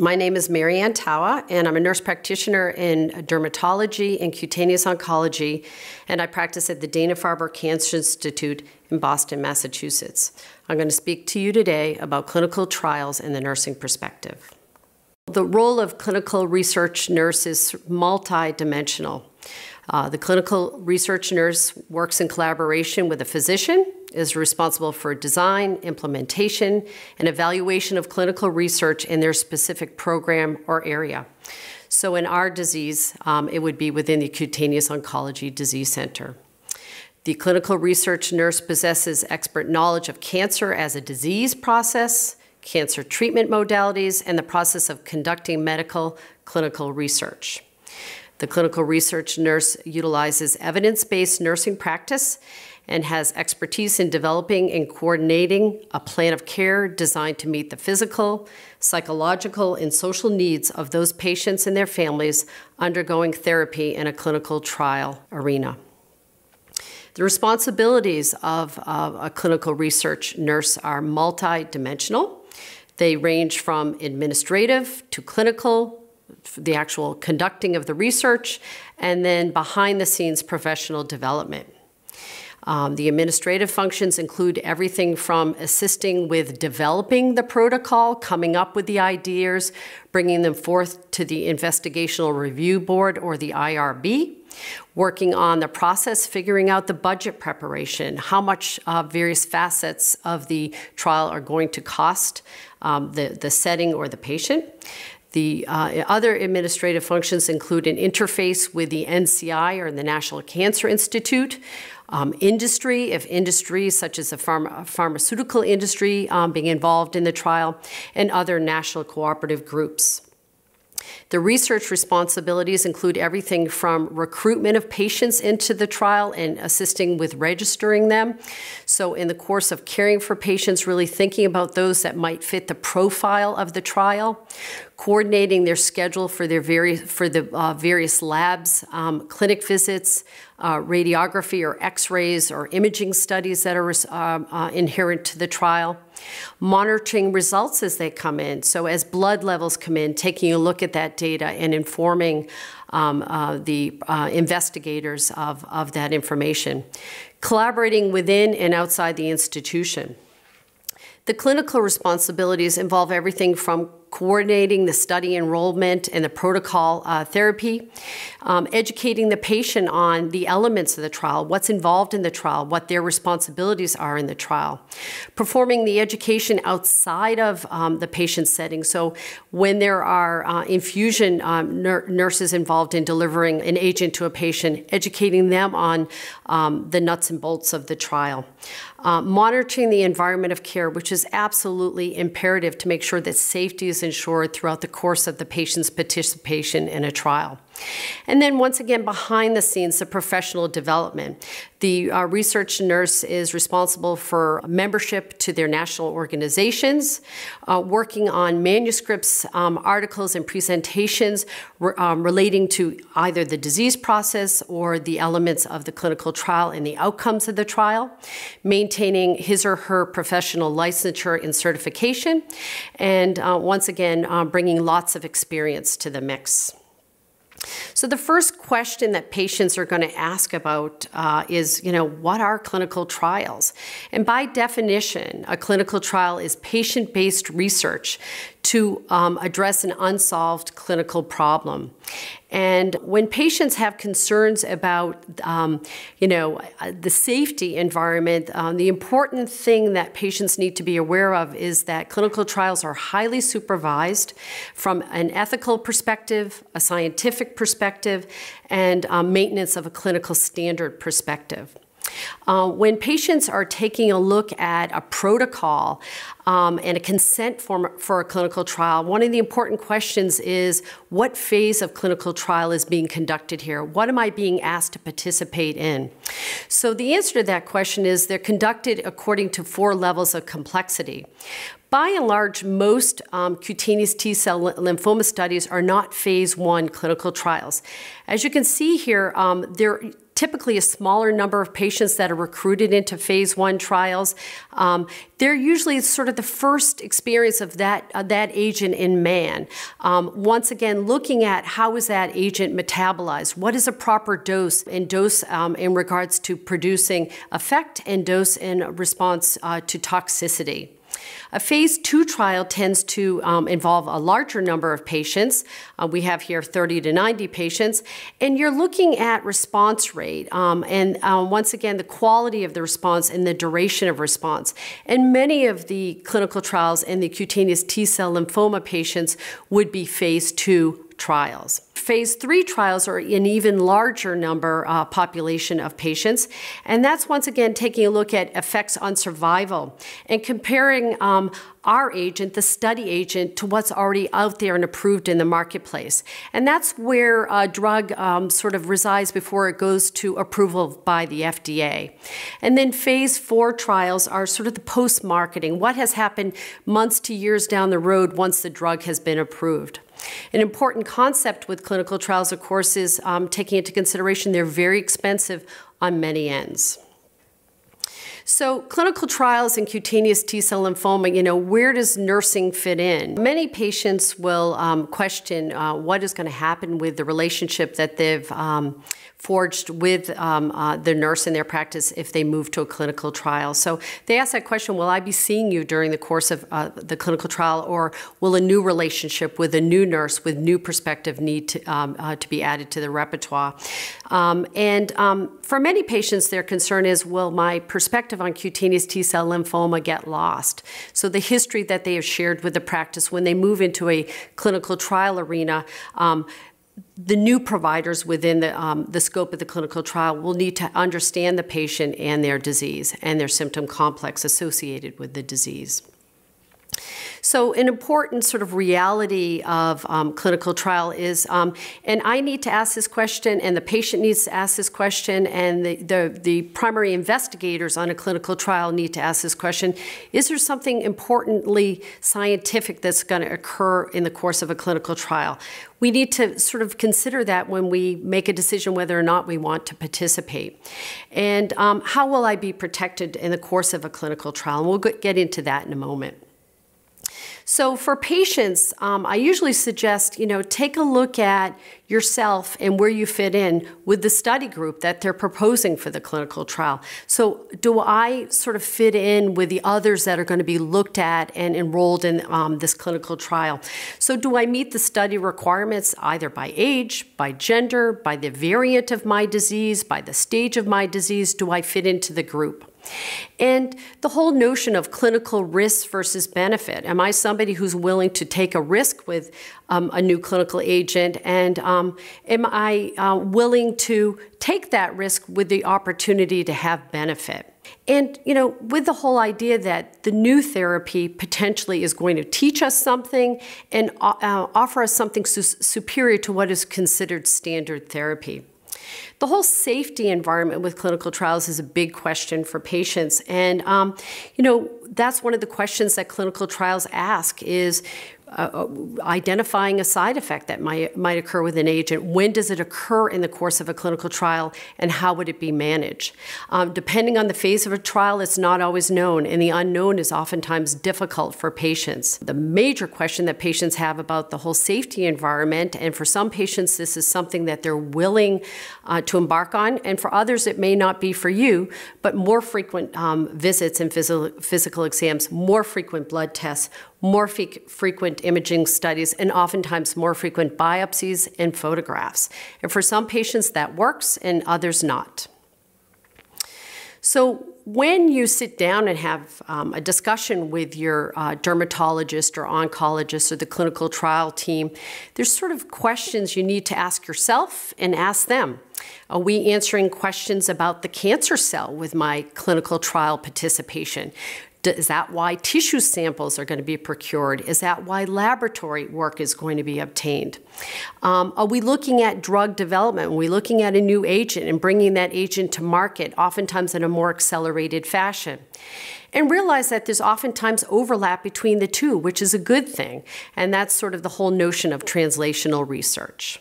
My name is Marianne Tawa, and I'm a nurse practitioner in dermatology and cutaneous oncology, and I practice at the Dana-Farber Cancer Institute in Boston, Massachusetts. I'm going to speak to you today about clinical trials in the nursing perspective. The role of clinical research nurse is multidimensional. Uh, the clinical research nurse works in collaboration with a physician, is responsible for design, implementation, and evaluation of clinical research in their specific program or area. So in our disease, um, it would be within the Cutaneous Oncology Disease Center. The clinical research nurse possesses expert knowledge of cancer as a disease process, cancer treatment modalities, and the process of conducting medical clinical research. The clinical research nurse utilizes evidence based nursing practice and has expertise in developing and coordinating a plan of care designed to meet the physical, psychological, and social needs of those patients and their families undergoing therapy in a clinical trial arena. The responsibilities of uh, a clinical research nurse are multidimensional. They range from administrative to clinical the actual conducting of the research, and then behind the scenes professional development. Um, the administrative functions include everything from assisting with developing the protocol, coming up with the ideas, bringing them forth to the Investigational Review Board or the IRB, working on the process, figuring out the budget preparation, how much uh, various facets of the trial are going to cost um, the, the setting or the patient. The uh, other administrative functions include an interface with the NCI or the National Cancer Institute, um, industry, if industry such as the pharma pharmaceutical industry um, being involved in the trial, and other national cooperative groups. The research responsibilities include everything from recruitment of patients into the trial and assisting with registering them. So, in the course of caring for patients, really thinking about those that might fit the profile of the trial, coordinating their schedule for their various for the uh, various labs, um, clinic visits, uh, radiography or X-rays or imaging studies that are uh, uh, inherent to the trial, monitoring results as they come in. So as blood levels come in, taking a look at that data and informing um, uh, the uh, investigators of, of that information, collaborating within and outside the institution. The clinical responsibilities involve everything from coordinating the study enrollment and the protocol uh, therapy, um, educating the patient on the elements of the trial, what's involved in the trial, what their responsibilities are in the trial, performing the education outside of um, the patient setting. So when there are uh, infusion um, nurses involved in delivering an agent to a patient, educating them on um, the nuts and bolts of the trial. Uh, monitoring the environment of care, which is absolutely imperative to make sure that safety is ensured throughout the course of the patient's participation in a trial. And then once again, behind the scenes, the professional development. The uh, research nurse is responsible for membership to their national organizations, uh, working on manuscripts, um, articles, and presentations re um, relating to either the disease process or the elements of the clinical trial and the outcomes of the trial, maintaining his or her professional licensure and certification, and uh, once again, uh, bringing lots of experience to the mix. So the first question that patients are going to ask about uh, is, you know, what are clinical trials? And by definition, a clinical trial is patient-based research to um, address an unsolved clinical problem. And when patients have concerns about, um, you know, the safety environment, um, the important thing that patients need to be aware of is that clinical trials are highly supervised from an ethical perspective, a scientific perspective, and um, maintenance of a clinical standard perspective. Uh, when patients are taking a look at a protocol um, and a consent form for a clinical trial, one of the important questions is what phase of clinical trial is being conducted here? What am I being asked to participate in? So the answer to that question is they're conducted according to four levels of complexity. By and large, most um, cutaneous T cell lymphoma studies are not phase one clinical trials. As you can see here, um, they're typically a smaller number of patients that are recruited into phase one trials. Um, they're usually sort of the first experience of that, uh, that agent in man. Um, once again, looking at how is that agent metabolized? What is a proper dose and dose um, in regards to producing effect and dose in response uh, to toxicity? A phase two trial tends to um, involve a larger number of patients. Uh, we have here 30 to 90 patients, and you're looking at response rate um, and uh, once again the quality of the response and the duration of response. And many of the clinical trials in the cutaneous T cell lymphoma patients would be phase two trials. Phase three trials are an even larger number uh, population of patients, and that's once again taking a look at effects on survival and comparing um, our agent, the study agent, to what's already out there and approved in the marketplace. And that's where a drug um, sort of resides before it goes to approval by the FDA. And then phase four trials are sort of the post marketing, what has happened months to years down the road once the drug has been approved. An important concept with clinical trials, of course, is um, taking into consideration they're very expensive on many ends. So, clinical trials in cutaneous T cell lymphoma, you know, where does nursing fit in? Many patients will um, question uh, what is going to happen with the relationship that they've um, forged with um, uh, the nurse in their practice if they move to a clinical trial. So they ask that question Will I be seeing you during the course of uh, the clinical trial, or will a new relationship with a new nurse with new perspective need to, um, uh, to be added to the repertoire? Um, and um, for many patients, their concern is Will my perspective on cutaneous T cell lymphoma get lost? So the history that they have shared with the practice when they move into a clinical trial arena um, the new providers within the, um, the scope of the clinical trial will need to understand the patient and their disease and their symptom complex associated with the disease. So, an important sort of reality of um, clinical trial is, um, and I need to ask this question, and the patient needs to ask this question, and the, the, the primary investigators on a clinical trial need to ask this question is there something importantly scientific that's going to occur in the course of a clinical trial? we need to sort of consider that when we make a decision whether or not we want to participate. And um, how will I be protected in the course of a clinical trial? And we'll get into that in a moment. So for patients, um, I usually suggest, you know, take a look at yourself and where you fit in with the study group that they're proposing for the clinical trial. So do I sort of fit in with the others that are going to be looked at and enrolled in um, this clinical trial? So do I meet the study requirements either by age, by gender, by the variant of my disease, by the stage of my disease? Do I fit into the group? And the whole notion of clinical risk versus benefit. Am I somebody who's willing to take a risk with um, a new clinical agent? And um, am I uh, willing to take that risk with the opportunity to have benefit? And, you know, with the whole idea that the new therapy potentially is going to teach us something and uh, offer us something su superior to what is considered standard therapy. The whole safety environment with clinical trials is a big question for patients. And, um, you know, that's one of the questions that clinical trials ask is uh, identifying a side effect that might, might occur with an agent. When does it occur in the course of a clinical trial, and how would it be managed? Um, depending on the phase of a trial, it's not always known, and the unknown is oftentimes difficult for patients. The major question that patients have about the whole safety environment, and for some patients, this is something that they're willing uh, to embark on, and for others, it may not be for you, but more frequent um, visits and phys physical exams, more frequent blood tests, more frequent imaging studies, and oftentimes more frequent biopsies and photographs. And for some patients, that works, and others not. So, when you sit down and have um, a discussion with your uh, dermatologist or oncologist or the clinical trial team, there's sort of questions you need to ask yourself and ask them. Are we answering questions about the cancer cell with my clinical trial participation? Is that why tissue samples are going to be procured? Is that why laboratory work is going to be obtained? Um, are we looking at drug development? Are we looking at a new agent and bringing that agent to market, oftentimes in a more accelerated fashion? And realize that there's oftentimes overlap between the two, which is a good thing. And that's sort of the whole notion of translational research.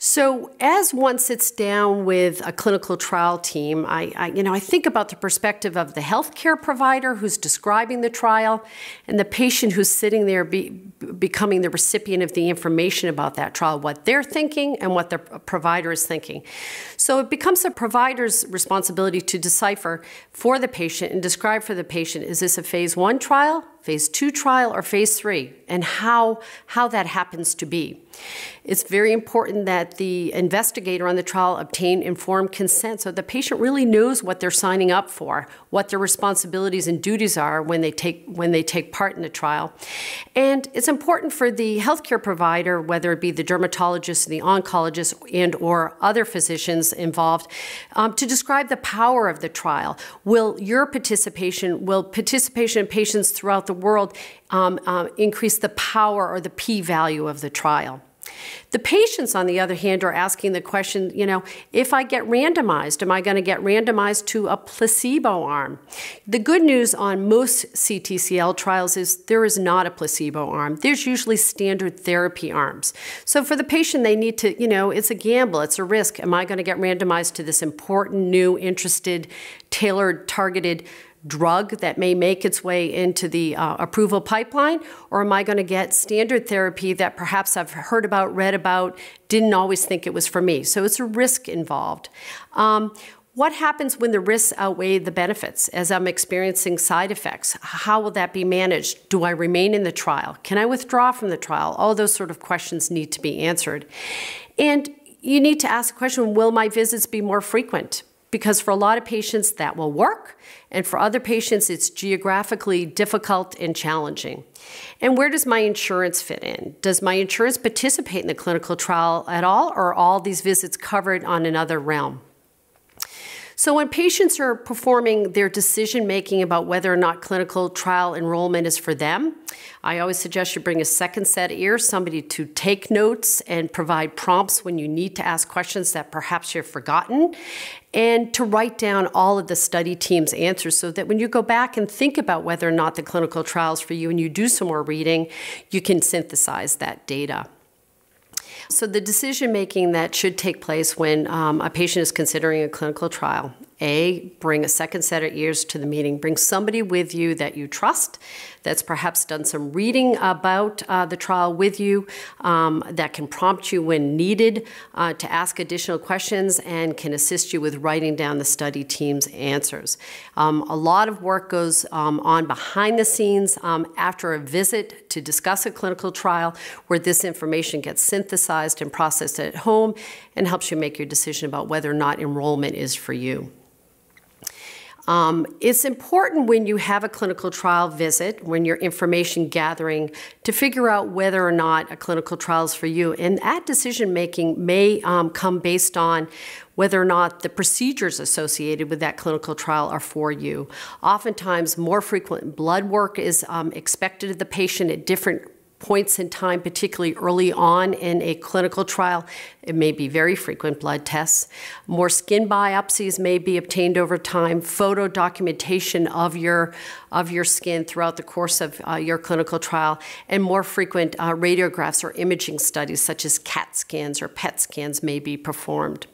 So, as one sits down with a clinical trial team, I, I, you know, I think about the perspective of the healthcare provider who's describing the trial, and the patient who's sitting there, be, becoming the recipient of the information about that trial, what they're thinking and what the provider is thinking. So, it becomes the provider's responsibility to decipher for the patient and describe for the patient: is this a phase one trial? Phase two trial or phase three, and how, how that happens to be. It's very important that the investigator on the trial obtain informed consent so the patient really knows what they're signing up for, what their responsibilities and duties are when they take when they take part in the trial. And it's important for the healthcare provider, whether it be the dermatologist, the oncologist, and or other physicians involved, um, to describe the power of the trial. Will your participation, will participation in patients throughout the world um, uh, increase the power or the p value of the trial. The patients, on the other hand, are asking the question, you know, if I get randomized, am I going to get randomized to a placebo arm? The good news on most CTCL trials is there is not a placebo arm. There's usually standard therapy arms. So for the patient, they need to, you know, it's a gamble, it's a risk. Am I going to get randomized to this important, new, interested, tailored, targeted drug that may make its way into the uh, approval pipeline? Or am I going to get standard therapy that perhaps I've heard about, read about, didn't always think it was for me? So it's a risk involved. Um, what happens when the risks outweigh the benefits as I'm experiencing side effects? How will that be managed? Do I remain in the trial? Can I withdraw from the trial? All those sort of questions need to be answered. And you need to ask the question will my visits be more frequent? Because for a lot of patients, that will work. And for other patients, it's geographically difficult and challenging. And where does my insurance fit in? Does my insurance participate in the clinical trial at all, or are all these visits covered on another realm? So, when patients are performing their decision making about whether or not clinical trial enrollment is for them, I always suggest you bring a second set of ears, somebody to take notes and provide prompts when you need to ask questions that perhaps you've forgotten, and to write down all of the study team's answers so that when you go back and think about whether or not the clinical trial is for you and you do some more reading, you can synthesize that data. So, the decision making that should take place when um, a patient is considering a clinical trial a, bring a second set of ears to the meeting. Bring somebody with you that you trust, that's perhaps done some reading about uh, the trial with you, um, that can prompt you when needed uh, to ask additional questions and can assist you with writing down the study team's answers. Um, a lot of work goes um, on behind the scenes um, after a visit to discuss a clinical trial where this information gets synthesized and processed at home and helps you make your decision about whether or not enrollment is for you. Um, it's important when you have a clinical trial visit, when you're information gathering, to figure out whether or not a clinical trial is for you. And that decision making may um, come based on whether or not the procedures associated with that clinical trial are for you. Oftentimes, more frequent blood work is um, expected of the patient at different points in time, particularly early on in a clinical trial. It may be very frequent blood tests. More skin biopsies may be obtained over time. Photo documentation of your of your skin throughout the course of uh, your clinical trial, and more frequent uh, radiographs or imaging studies, such as CAT scans or PET scans, may be performed.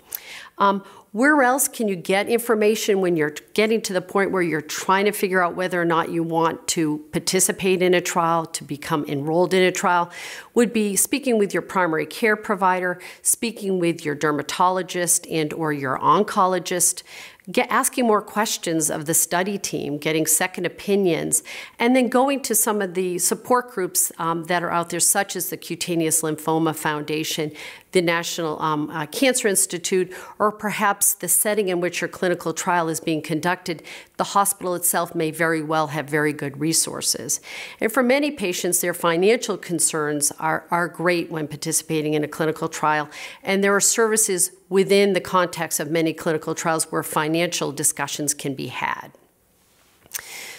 Um, where else can you get information when you're getting to the point where you're trying to figure out whether or not you want to participate in a trial, to become enrolled in a trial? Would be speaking with your primary care provider, speaking with your dermatologist and or your oncologist, get, asking more questions of the study team, getting second opinions, and then going to some of the support groups um, that are out there, such as the Cutaneous Lymphoma Foundation, the National um, uh, Cancer Institute, or perhaps the setting in which your clinical trial is being conducted. The hospital itself may very well have very good resources. And for many patients, their financial concerns are, are great when participating in a clinical trial, and there are services within the context of many clinical trials where financial discussions can be had.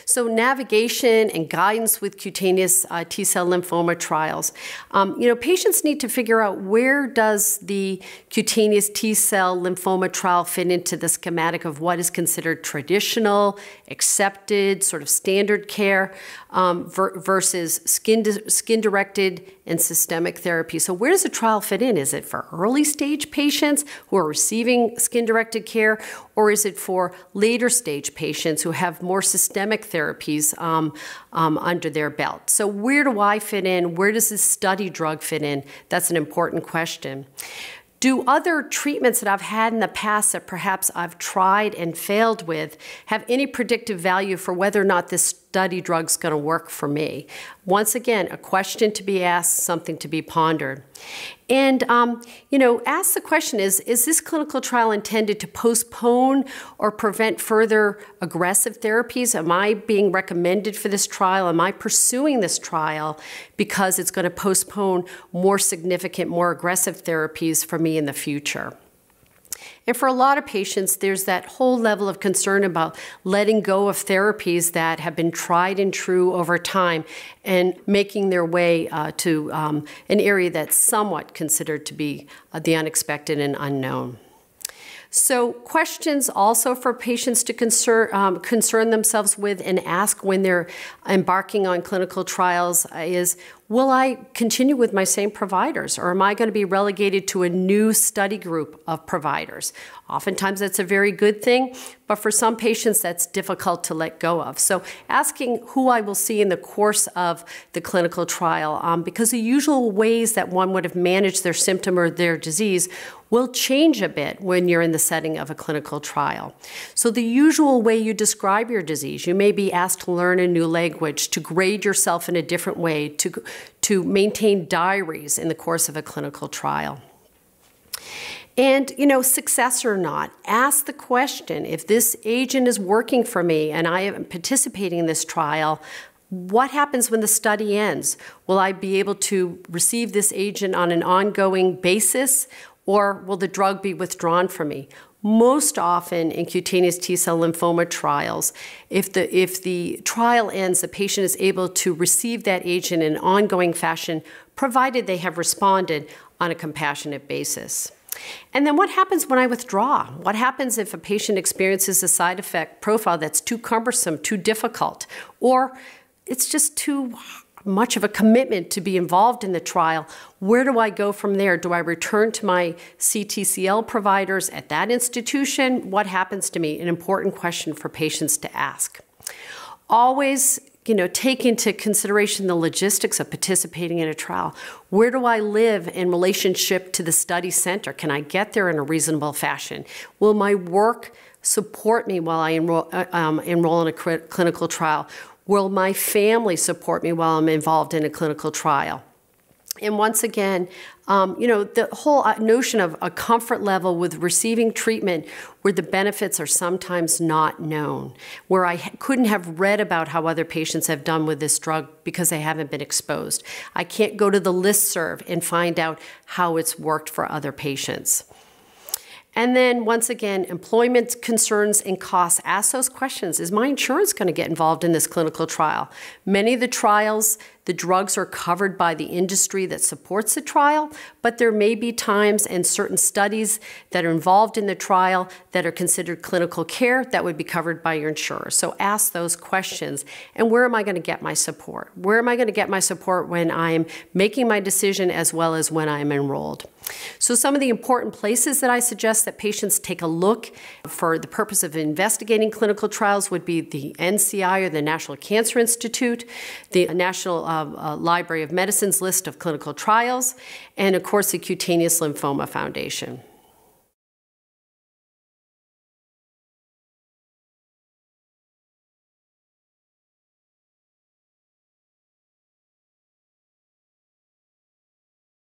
So, navigation and guidance with cutaneous uh, T cell lymphoma trials. Um, you know, patients need to figure out where does the cutaneous T cell lymphoma trial fit into the schematic of what is considered traditional, accepted, sort of standard care um, ver versus skin, skin directed and systemic therapy. So, where does the trial fit in? Is it for early stage patients who are receiving skin directed care, or is it for later stage patients who have more systemic therapies um, um, under their belt? So, where do I fit in? Where does this study drug fit in? That's an important question. Do other treatments that I've had in the past that perhaps I've tried and failed with have any predictive value for whether or not this study drug's going to work for me? Once again, a question to be asked, something to be pondered. And, um, you know, ask the question is, is this clinical trial intended to postpone or prevent further aggressive therapies? Am I being recommended for this trial? Am I pursuing this trial because it's going to postpone more significant, more aggressive therapies for me in the future? And for a lot of patients, there's that whole level of concern about letting go of therapies that have been tried and true over time and making their way uh, to um, an area that's somewhat considered to be uh, the unexpected and unknown. So, questions also for patients to concern, um, concern themselves with and ask when they're embarking on clinical trials is Will I continue with my same providers, or am I going to be relegated to a new study group of providers? Oftentimes, that's a very good thing, but for some patients, that's difficult to let go of. So, asking who I will see in the course of the clinical trial, um, because the usual ways that one would have managed their symptom or their disease will change a bit when you're in the setting of a clinical trial. So, the usual way you describe your disease, you may be asked to learn a new language, to grade yourself in a different way, to, to maintain diaries in the course of a clinical trial. And, you know, success or not, ask the question if this agent is working for me and I am participating in this trial, what happens when the study ends? Will I be able to receive this agent on an ongoing basis or will the drug be withdrawn from me? Most often in cutaneous T cell lymphoma trials, if the, if the trial ends, the patient is able to receive that agent in an ongoing fashion, provided they have responded on a compassionate basis. And then what happens when I withdraw? What happens if a patient experiences a side effect profile that's too cumbersome, too difficult, or it's just too much of a commitment to be involved in the trial. Where do I go from there? Do I return to my CTCL providers at that institution? What happens to me? An important question for patients to ask. Always you know, take into consideration the logistics of participating in a trial. Where do I live in relationship to the study center? Can I get there in a reasonable fashion? Will my work support me while I enroll, uh, um, enroll in a clinical trial? Will my family support me while I'm involved in a clinical trial? And once again, um, you know, the whole uh, notion of a comfort level with receiving treatment where the benefits are sometimes not known, where I couldn't have read about how other patients have done with this drug because they haven't been exposed. I can't go to the list serve and find out how it's worked for other patients. And then once again, employment concerns and costs. Ask those questions. Is my insurance going to get involved in this clinical trial? Many of the trials, the drugs are covered by the industry that supports the trial, but there may be times and certain studies that are involved in the trial that are considered clinical care that would be covered by your insurer. So ask those questions. And where am I going to get my support? Where am I going to get my support when I'm making my decision as well as when I'm enrolled? So, some of the important places that I suggest that patients take a look for the purpose of investigating clinical trials would be the NCI or the National Cancer Institute, the National uh, uh, Library of Medicine's list of clinical trials, and of course the Cutaneous Lymphoma Foundation.